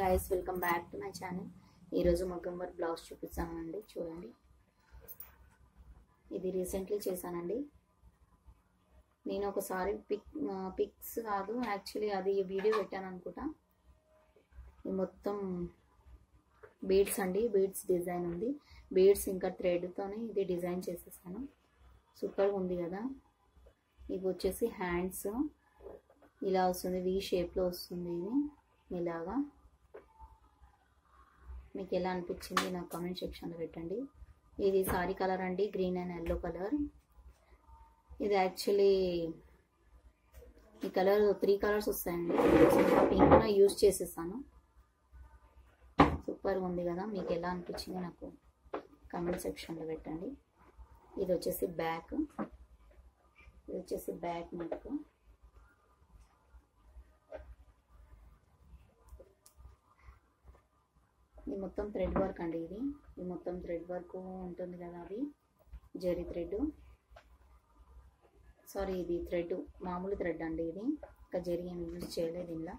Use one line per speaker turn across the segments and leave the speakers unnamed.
Guys welcome back to my channel ఈరోజు మగ్గం work blouse చూపిస్తానండి చూడండి. ఇది రీసెంట్లీ చేశానండి. నేను ఒకసారి పిక్ పిక్స్ కాదు యాక్చువల్లీ అది వీడియో పెట్టాను అనుకుంటా. ఇది మొత్తం బీడ్స్ అండి బీడ్స్ డిజైన్ ఉంది. బీడ్స్ ఇంకా థ్రెడ్తోనే ఇది డిజైన్ చేసేసాను. సూపర్గా ఉంది కదా. ఇవి వచ్చేసి హ్యాండ్స్ ఇలా వస్తుంది వి షేప్లో వస్తుంది ఇది. ఇలాగా. మీకు ఎలా అనిపించింది నాకు కామెంట్ సెక్షన్లో పెట్టండి. ఇది సారీ కలర్ అండి గ్రీన్ అండ్ ఎల్లో కలర్ ఇది యాక్చువల్లీ ఈ కలర్ త్రీ కలర్స్ వస్తాయండి. పింక్ యూజ్ చేసేసాను. సూపర్గా ఉంది కదా మీకు ఎలా అనిపించింది నాకు కామెంట్ సెక్షన్లో పెట్టండి. ఇది వచ్చేసి బ్యాక్ ఇది వచ్చేసి బ్యాక్ మీకు. ఇది మొత్తం థ్రెడ్ వర్క్ అండి ఇది. ఇది మొత్తం థ్రెడ్ వర్క్ ఉంటుంది కదా అది. జరీ థ్రెడ్. సారీ ఇది థ్రెడ్. మామూలు థ్రెడ్ అండి ఇది. ఇంకా జరీ ఏమి యూజ్ చేయలేదు ఇందులో.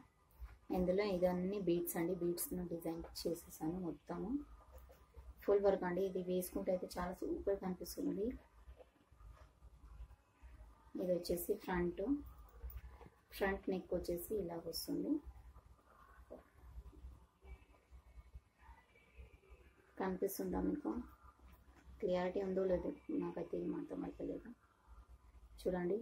ఇందులో ఇదన్నీ బీట్స్ అండి. బీట్స్ను డిజైన్ చేసేసాను మొత్తము. ఫుల్ వర్క్ అండి. ఇది వేసుకుంటే అయితే చాలా సూపర్ కనిపిస్తుంది. ఇది వచ్చేసి ఫ్రంట్. ఫ్రంట్ నెక్ వచ్చేసి ఇలాగ వస్తుంది. కనిపిస్తుందా మీకు? క్లియారిటీ ఉందో లేదో నాకైతే ఏం అర్థమవుతలేదు చూడండి.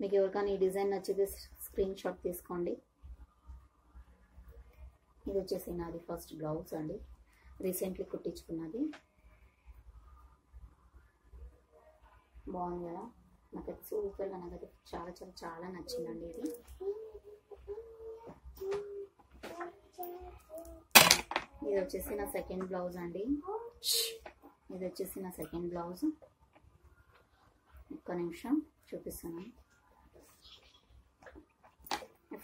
మీకు ఎవరికైనా ఈ డిజైన్ నచ్చితే స్క్రీన్ షాట్ తీసుకోండి. ఇది వచ్చేసి నాది ఫస్ట్ బ్లౌజ్ అండి. రీసెంట్లీ కుట్టించుకున్నది. బాగుంది కదా? నాకైతే సూపర్గా నాకైతే చాలా చాలా చాలా నచ్చిందండి ఇది. ఇది వచ్చేసి నా సెకండ్ బ్లౌజ్ అండి. ఇది వచ్చేసి నా సెకండ్ బ్లౌజ్ ఒక్క నిమిషం చూపిస్తున్నాను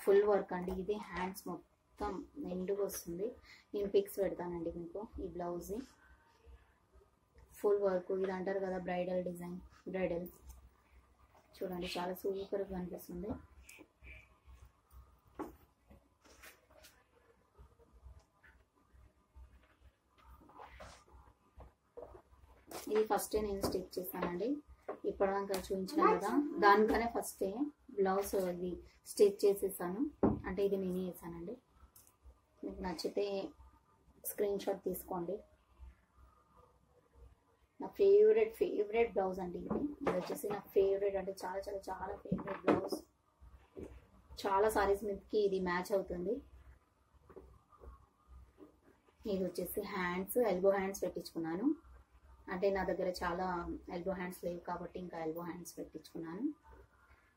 ఫుల్ వర్క్ అండి. ఇది హ్యాండ్స్ మొత్తం నిండుగా వస్తుంది. నేను పిక్స్ పెడతానండి మీకు ఈ బ్లౌజ్ ఫుల్ వర్క్ ఇది అంటారు కదా బ్రైడల్ డిజైన్ బ్రైడల్ చూడండి చాలా సూపర్గా కనిపిస్తుంది. ఇది ఫస్టే నేను స్టిచ్ చేశానండి. ఇప్పటిదాకా చూపించాను కదా. దానికనే ఫస్టే బ్లౌజ్ ఇది స్టిచ్ చేసేసాను. అంటే ఇది నేనే వేసానండి మీకు నచ్చితే స్క్రీన్ షాట్ తీసుకోండి. నా ఫేవరెట్ ఫేవరెట్ బ్లౌజ్ అండి ఇది. ఇది వచ్చేసి నా ఫేవరెట్ అంటే చాలా చాలా చాలా ఫేవరెట్ బ్లౌజ్. చాలా సారీస్ మీదకి ఇది మ్యాచ్ అవుతుంది. ఇది వచ్చేసి హ్యాండ్స్ ఎల్బో హ్యాండ్స్ పెట్టించుకున్నాను. అంటే నా దగ్గర చాలా ఎల్బో హ్యాండ్స్ లేవు కాబట్టి ఇంకా ఎల్బో హ్యాండ్స్ పెట్టించుకున్నాను.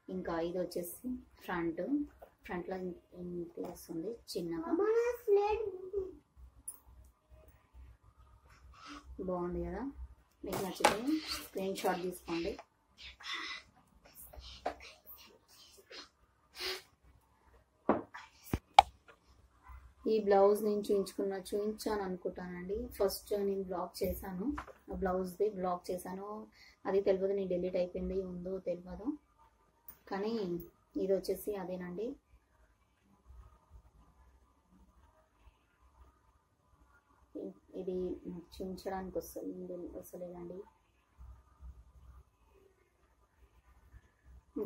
ఇంకా ఇది వచ్చేసి ఫ్రంట్ ఫ్రంట్లో ఇంత వస్తుంది. చిన్నగా. బాగుంది కదా? మీకు నచ్చితే స్క్రీన్ షాట్ తీసుకోండి. ఈ బ్లౌజ్ నేను చూయించుకున్న చూయించాను అనుకుంటానండి ఫస్ట్ నేను బ్లాక్ చేశాను. ఆ బ్లౌజ్ది బ్లాక్ చేశాను. అది తెలియదు నేను డిలీట్ అయిపోయింది ఉందో తెలియదు కానీ ఇది వచ్చేసి అదేనండి. ఇది చూపించడానికి వస్తుంది వస్తలేదండి.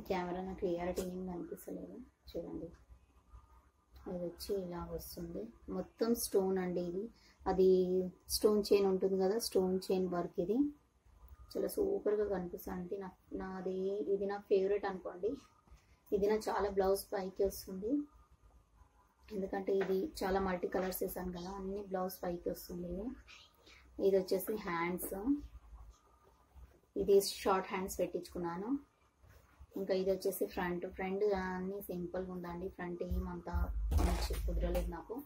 కెమెరా నాకు క్లియారిటీ ఏం కనిపిస్తలేదు. చూడండి. ఇది వచ్చి ఇలా వస్తుంది. మొత్తం స్టోన్ అండి ఇది. అది స్టోన్ చైన్ ఉంటుంది కదా స్టోన్ చైన్ వర్క్ ఇది. చాలా సూపర్గా కనిపిస్తుంది. నా నాది ఇది నా ఫేవరెట్ అనుకోండి. ఇది నా చాలా బ్లౌజ్ పైకి వస్తుంది. ఎందుకంటే ఇది చాలా మల్టీ కలర్స్ వేసాను కదా అన్ని బ్లౌజ్ పైకి వస్తుంది ఇది. వచ్చేసి హ్యాండ్స్ ఇది షార్ట్ హ్యాండ్స్ పెట్టించుకున్నాను. ఇంకా ఇది వచ్చేసి ఫ్రంట్ ఫ్రంట్ అన్నీ సింపుల్గా ఉందండి. ఫ్రంట్ ఏమంతా కుదరలేదు నాకు.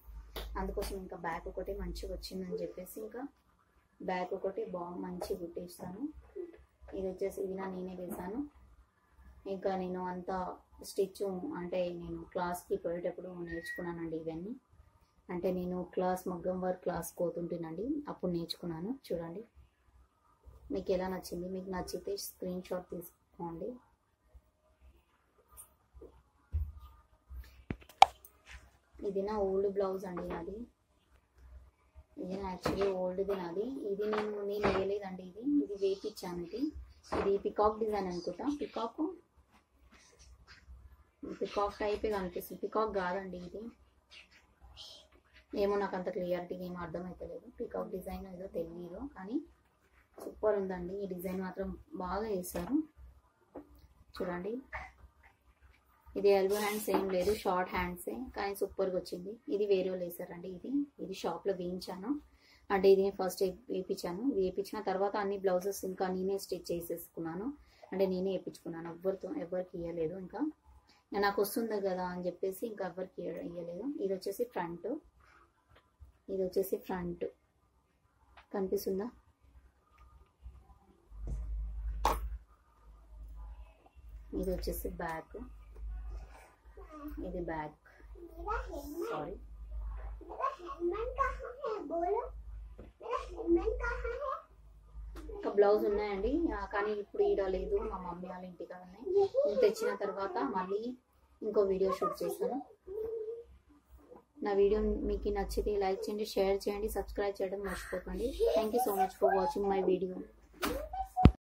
అందుకోసం ఇంకా బ్యాగ్ ఒకటి మంచిగా వచ్చిందని చెప్పేసి ఇంకా బ్యాగ్ ఒకటి బాగా మంచిగా కుట్టేస్తాను. ఇది వచ్చేసి ఇది నా నేనే వేసాను ఇంకా నేను అంత స్టిచ్ అంటే నేను క్లాస్కి పోయేటప్పుడు నేర్చుకున్నానండి ఇవన్నీ. అంటే నేను క్లాస్ మగ్గం వర్క్ క్లాస్ పోతుంటేనండి అప్పుడు నేర్చుకున్నాను. చూడండి. మీకు ఎలా నచ్చింది? మీకు నచ్చితే స్క్రీన్ షాట్ తీసుకోండి. ఇది నా ఓల్డ్ బ్లౌజ్ అండి నాది. ఇది యాక్చువల్లీ ఓల్డ్ది నాది. ఇది నేను నేను వేయలేదండి ఇది. ఇది వేపించాను ఇది. ఇది పికాక్ డిజైన్ అనుకుంటా. పికాక్ పికాక్ టైపే కనిపిస్తుంది. పికాక్ కాదండి ఇది. ఏమో నాకు అంత క్లియారిటీగా ఏమో అర్థమవుతలేదు పికాక్ డిజైన్ ఏదో తెలియదు కానీ సూపర్ ఉందండి. ఈ డిజైన్ మాత్రం బాగా వేశారు. చూడండి. ఇది ఎల్బో హ్యాండ్స్ ఏం లేదు షార్ట్ హ్యాండ్సే కానీ సూపర్గా వచ్చింది. ఇది వేరే వేసారండి ఇది. ఇది షాప్లో వేయించాను. అంటే ఇది ఫస్ట్ వేయించాను ఇది వేయించిన తర్వాత అన్ని బ్లౌజెస్ ఇంకా నేనే స్టిచ్ చేసేసుకున్నాను. అంటే నేనే వేయించుకున్నాను ఎవరితో ఎవరికి ఇవ్వలేదు ఇంకా. నాకు వస్తుంది కదా అని చెప్పేసి ఇంకా ఎవరికి ఇవ్వలేదు ఇది వచ్చేసి ఫ్రంట్ ఇది వచ్చేసి ఫ్రంట్ కనిపిస్తుందా? ఇది వచ్చేసి బ్యాక్ ఇది
బ్యాగ్.
సారీ ఒక బ్లౌజ్ ఉన్నాయండి. కానీ ఇప్పుడు ఈడ లేదు. మా మమ్మీ వాళ్ళ ఇంటిగా ఉన్నాయి. తెచ్చిన తర్వాత మళ్ళీ ఇంకో వీడియో షూట్ చేస్తాను. నా వీడియో మీకు నచ్చితే లైక్ చేయండి షేర్ చేయండి సబ్స్క్రైబ్ చేయడం మర్చిపోకండి. Thank so much for watching my video